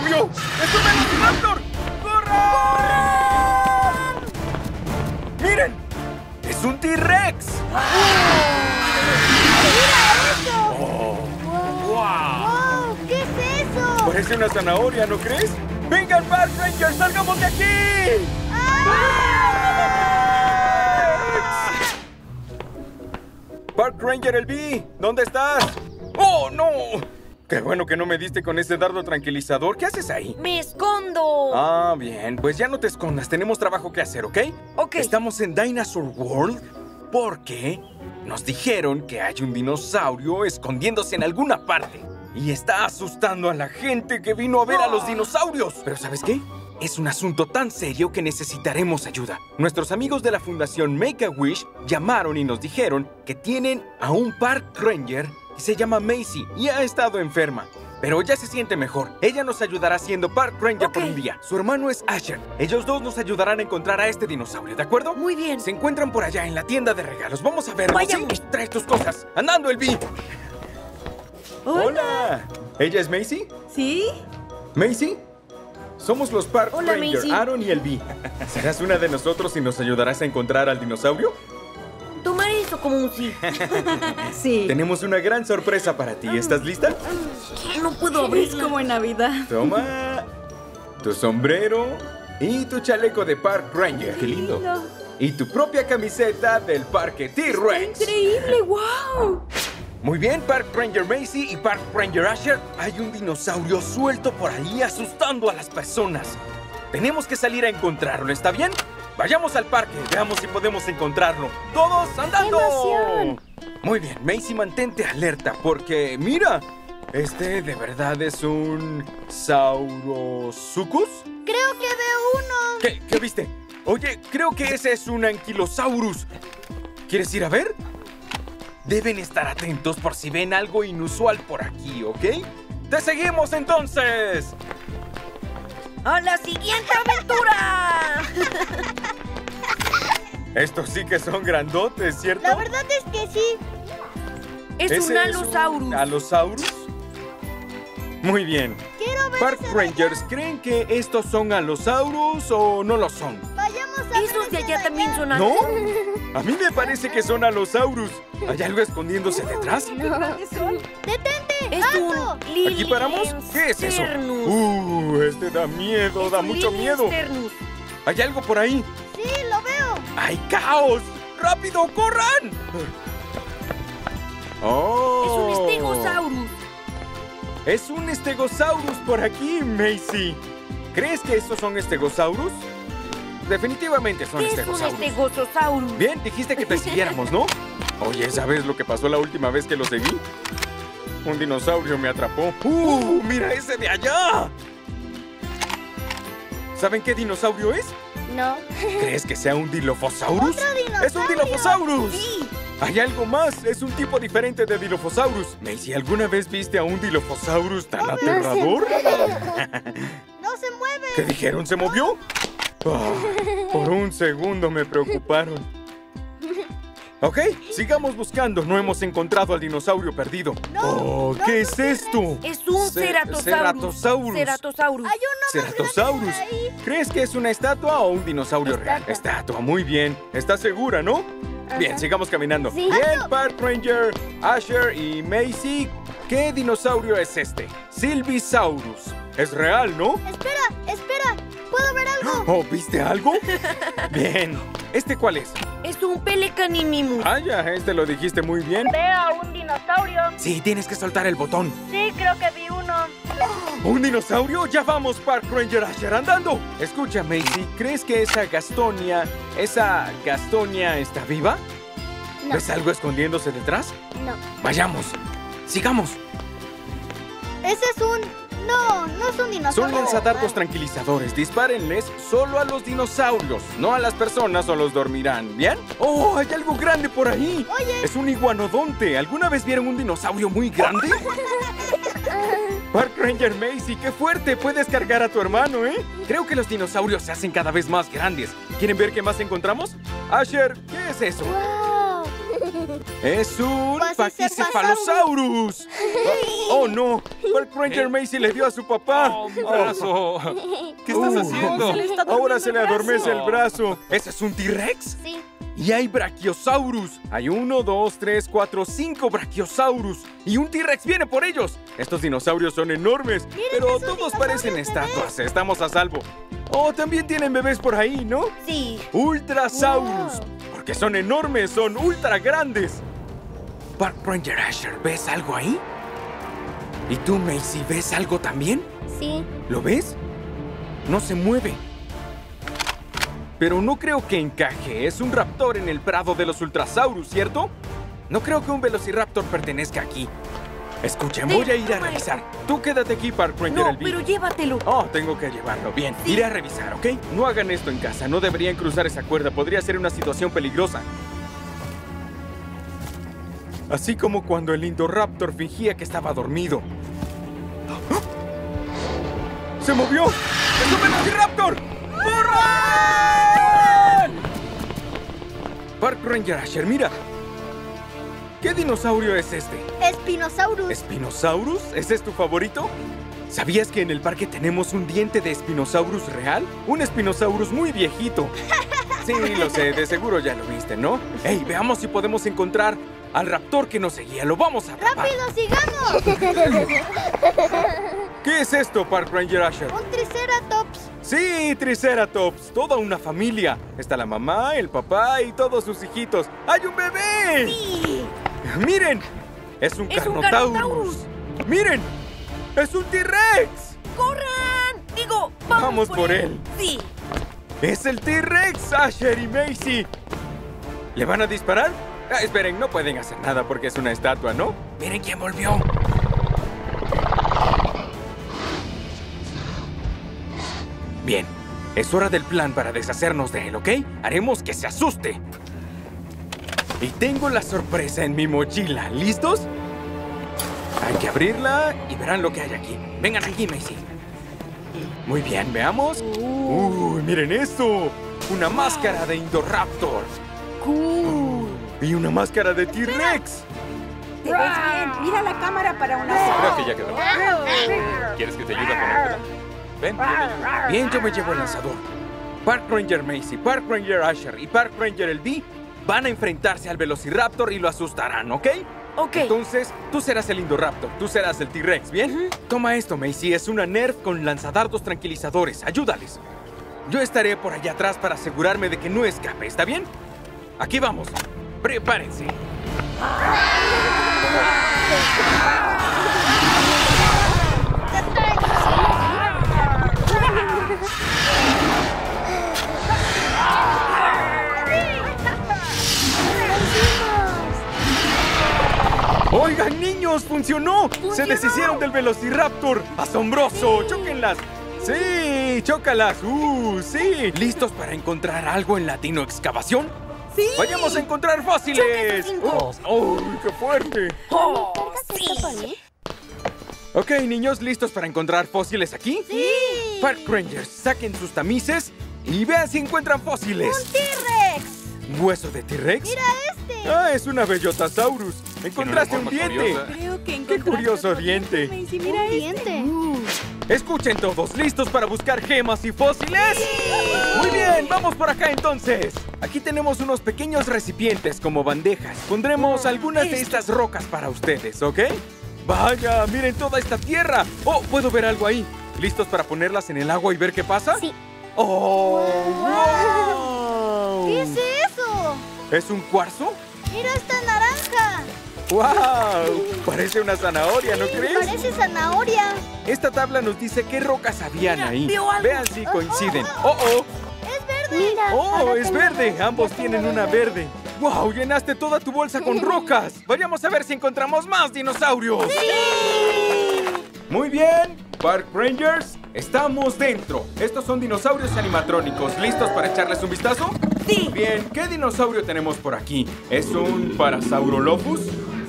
movió! ¡Es un Velociraptor! ¡Corran! ¡Miren! ¡Es un T-Rex! Oh, ¡Wow! ¡Wow! ¿Qué es eso? Parece una zanahoria, ¿no crees? ¡Vengan, Park Rangers! ¡Salgamos de aquí! Park Ranger el B, ¿dónde estás? ¡Oh, no! Qué bueno que no me diste con ese dardo tranquilizador. ¿Qué haces ahí? ¡Me escondo! Ah, bien, pues ya no te escondas. Tenemos trabajo que hacer, ¿ok? Ok. Estamos en Dinosaur World porque nos dijeron que hay un dinosaurio escondiéndose en alguna parte. Y está asustando a la gente que vino a ver a los dinosaurios. Pero ¿sabes qué? Es un asunto tan serio que necesitaremos ayuda. Nuestros amigos de la Fundación Make-A-Wish llamaron y nos dijeron que tienen a un Park Ranger se llama Macy y ha estado enferma. Pero ya se siente mejor. Ella nos ayudará siendo Park Ranger por un día. Su hermano es Asher. Ellos dos nos ayudarán a encontrar a este dinosaurio, ¿de acuerdo? Muy bien. Se encuentran por allá en la tienda de regalos. Vamos a verlo. Vayamos. Sí, trae tus cosas. Andando, el B. Hola. ¿Ella es Macy? ¿Sí? ¿Macy? Somos los Park Hola, Ranger, Macy. Aaron y el B. ¿Serás una de nosotros y nos ayudarás a encontrar al dinosaurio? Eso como un sí. Sí. Tenemos una gran sorpresa para ti. ¿Estás lista? No puedo Es abrirla. como en Navidad. Toma tu sombrero y tu chaleco de Park Ranger. Qué lindo. Y tu propia camiseta del parque T-Rex. Increíble, wow. Muy bien, Park Ranger Macy y Park Ranger Asher. Hay un dinosaurio suelto por ahí asustando a las personas. Tenemos que salir a encontrarlo, ¿está bien? Vayamos al parque, veamos si podemos encontrarlo. ¡Todos andando! emoción! Muy bien, Macy, mantente alerta porque, mira, este de verdad es un Saurosuchus. Creo que veo uno. ¿Qué, ¿Qué viste? Oye, creo que ese es un Ankylosaurus. ¿Quieres ir a ver? Deben estar atentos por si ven algo inusual por aquí, ¿ok? ¡Te seguimos entonces! ¡A la siguiente aventura! Estos sí que son grandotes, ¿cierto? La verdad es que sí. Es ¿Ese un Allosaurus. ¿Allosaurus? Muy bien. Quiero ver Park allá. Rangers, ¿creen que estos son Allosaurus o no lo son? Vayamos a ver Esos de allá también son ¿No? Allosaurus. A mí me parece que son Allosaurus. ¿Hay algo escondiéndose detrás? ¡Detente! Es ¡Alto! un Lili ¿Aquí paramos? ¿Qué es eso? Sternus. Uh, este da miedo, Es da un mucho miedo. Sternus. ¿Hay algo por ahí? ¡Hay caos! ¡Rápido, corran! ¡Oh! Es un Stegosaurus. Es un Stegosaurus por aquí, Macy. ¿Crees que estos son Stegosaurus? Definitivamente son ¿Qué es un Stegosaurus. Stegosaurus? Bien, dijiste que te siguiéramos, ¿no? Oye, ¿sabes lo que pasó la última vez que lo seguí? Un dinosaurio me atrapó. ¡Uh! ¡Mira ese de allá! ¿Saben qué dinosaurio es? No. ¿Crees que sea un Dilophosaurus? dinosaurio! ¡Es un Dilophosaurus! Sí. Hay algo más, es un tipo diferente de Dilophosaurus. Macy, ¿alguna vez viste a un Dilophosaurus tan aterrador? ¡No se mueve! ¿Qué dijeron? ¿Se movió? Ah, por un segundo me preocuparon. Ok, sigamos buscando. No hemos encontrado al dinosaurio perdido. oh, ¿qué es esto? Es un Ce- Ceratosaurus. Ceratosaurus. Ceratosaurus. Hay uno Ceratosaurus. ahí. ¿Crees que es una estatua o un dinosaurio real? Estatua. Muy bien. ¿Estás segura, no? Bien, sigamos caminando. Sí. Bien, Park Ranger, Asher y Macy. ¿Qué dinosaurio es este? Silvisaurus. Es real, ¿no? Espera, espera. ¿Puedo ver algo? Oh, ¿viste algo? Bien. ¿Este cuál es? Es un Pelecanimimus. Ah, ya, este lo dijiste muy bien. Veo un dinosaurio. Sí, tienes que soltar el botón. Sí, creo que vi uno. ¿Un dinosaurio? Ya vamos, Park Ranger Asher, andando. Escucha, Macy, ¿crees que esa Gastonia, esa Gastonia está viva? No. ¿Ves algo escondiéndose detrás? No. Vayamos. Sigamos. Ese es un... No, no es un dinosaurio. Son lanzadardos tranquilizadores. Dispárenles solo a los dinosaurios, no a las personas o los dormirán. ¿Bien? ¡Oh, hay algo grande por ahí! Oye. Es un iguanodonte. ¿Alguna vez vieron un dinosaurio muy grande? Park Ranger Macy, qué fuerte. Puedes cargar a tu hermano, ¿eh? Creo que los dinosaurios se hacen cada vez más grandes. ¿Quieren ver qué más encontramos? Asher, ¿qué es eso? ¡Wow! Es un Pachycephalosaurus. Pachycephalosaurus. Oh, no. Park Ranger Macy le dio a su papá. Oh, mi brazo. ¿Qué estás Uh. haciendo? Se le está Ahora se le adormece el brazo. ¿Ese es un T-Rex? Sí. Y hay Brachiosaurus. Hay uno, dos, tres, cuatro, cinco Brachiosaurus. Y un T-Rex viene por ellos. Estos dinosaurios son enormes, pero todos parecen estatuas. Estamos a salvo. Oh, también tienen bebés por ahí, ¿no? Sí. Ultrasaurus. Porque son enormes, son ultra grandes. Park Ranger Asher, ¿ves algo ahí? ¿Y tú, Macy, ves algo también? Sí. ¿Lo ves? No se mueve. Pero no creo que encaje. Es un raptor en el prado de los Ultrasaurus, ¿cierto? No creo que un Velociraptor pertenezca aquí. Escuchen, voy a ir a revisar. Tú quédate aquí, Park Ranger No, pero llévatelo. Oh, tengo que llevarlo. Bien, iré a revisar, ¿ok? No hagan esto en casa. No deberían cruzar esa cuerda. Podría ser una situación peligrosa. Así como cuando el Indoraptor fingía que estaba dormido. ¡Ah! ¡Se movió! ¡Es un Velociraptor! ¡Corran! Park Ranger Asher, mira. ¿Qué dinosaurio es este? Espinosaurus. ¿Spinosaurus? ¿Ese es tu favorito? ¿Sabías que en el parque tenemos un diente de Spinosaurus real? Un Spinosaurus muy viejito. Sí, lo sé, de seguro ya lo viste, ¿no? ¡Ey, veamos si podemos encontrar al raptor que nos seguía! ¡Lo vamos a atrapar! ¡Rápido, sigamos! ¿Qué es esto, Park Ranger Asher? Un Triceratops. Sí, Triceratops, toda una familia. Está la mamá, el papá y todos sus hijitos. ¡Hay un bebé! Sí. ¡Miren! Es un Es un Carnotaurus. Carnotaurus. ¡Miren! ¡Es un T-Rex! ¡Corran! Digo, vamos, Vamos por él. Sí. ¡Es el T-Rex, Asher y Macy! ¿Le van a disparar? Ah, esperen, no pueden hacer nada porque es una estatua, ¿no? Miren quién volvió. Bien, es hora del plan para deshacernos de él, ¿ok? Haremos que se asuste. Y tengo la sorpresa en mi mochila. ¿Listos? Hay que abrirla y verán lo que hay aquí. Vengan aquí, Macy. Muy bien, veamos. Uy, miren esto. Una máscara de Indoraptor. Cool. Y una máscara de T-Rex. Te ves bien. Mira la cámara para una. Creo que ya quedó. ¿Quieres que te ayude a ponértela? Ven. Bien, yo me llevo el lanzador. Park Ranger Macy, Park Ranger Asher y Park Ranger El B van a enfrentarse al Velociraptor y lo asustarán, ¿ok? Ok. Entonces, tú serás el Indoraptor, tú serás el T-Rex, ¿bien? Toma esto, Macy, es una Nerf con lanzadardos tranquilizadores. Ayúdales. Yo estaré por allá atrás para asegurarme de que no escape, ¿está bien? Aquí vamos. Prepárense. Oigan, niños, funcionó. Se deshicieron del Velociraptor. Asombroso. Chóquenlas. Sí, chócalas. Uh, sí. ¿Listos para encontrar algo en Latino Excavación? Sí. Vayamos a encontrar fósiles. Oh, oh, qué fuerte. Oh, sí. Ok, niños, ¿listos para encontrar fósiles aquí? Sí. Park Rangers, saquen sus tamices y vean si encuentran fósiles. T-Rex. ¿Hueso de T-Rex? Mira este. Ah, es una Bellotasaurus. Encontraste un diente. Creo que Qué curioso otro diente. Mira Un este. diente. Escuchen todos, ¿listos para buscar gemas y fósiles? Muy bien, vamos por acá entonces. Aquí tenemos unos pequeños recipientes como bandejas. Pondremos algunas de estas rocas para ustedes, ¿ok? Vaya, miren toda esta tierra. Oh, puedo ver algo ahí. ¿Listos para ponerlas en el agua y ver qué pasa? Sí. ¡Oh! wow. ¿Qué es eso? ¿Es un cuarzo? Mira esta naranja. ¡Wow! Parece una zanahoria, ¿no crees? Parece zanahoria. Esta tabla nos dice qué rocas habían Mira, ahí. Vean si coinciden. ¡Oh, oh! Es verde. Mira. ¡Oh, es verde! Ambos tienen una verde. ¡Wow! Llenaste toda tu bolsa con rocas. Vayamos a ver si encontramos más dinosaurios. Muy bien, Park Rangers, estamos dentro. Estos son dinosaurios animatrónicos. ¿Listos para echarles un vistazo? Sí. Bien, ¿qué dinosaurio tenemos por aquí? ¿Es un Parasaurolophus?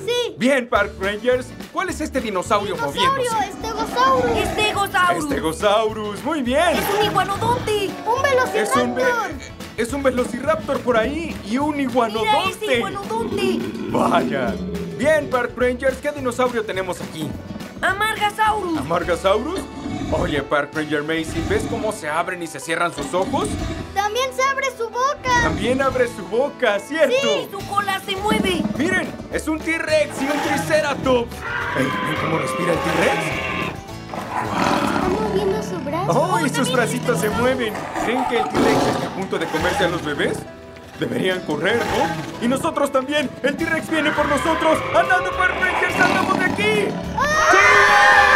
Sí. Bien, Park Rangers, ¿cuál es este dinosaurio, Dinosaurio, moviéndose? estegosaurus. Estegosaurus. Stegosaurus, muy bien. Es un iguanodonte. Un Es un... es un velociraptor por ahí y un ¡Mira iguanodonte. ese iguanodonte! Vaya. Bien, Park Rangers, ¿qué dinosaurio tenemos aquí? ¡Amargasaurus! ¿Amargasaurus? Oye, Park Ranger Macy, ¿ves cómo se abren y se cierran sus ojos? También se abre su boca. También abre su boca, ¿cierto? ¡Sí! ¡Su cola se mueve! Miren, es un T-Rex y un Triceratops. Ey, ¿Ven cómo respira el T-Rex? Brazo. ¡Oh, y sus bracitos se mueven! ¿Creen que el T-Rex está a punto de comerse a los bebés? Deberían correr, ¿no? Y nosotros también. El T-Rex viene por nosotros. ¡Andando, Park Rangers! ¡Andamos de aquí! ¡Sí!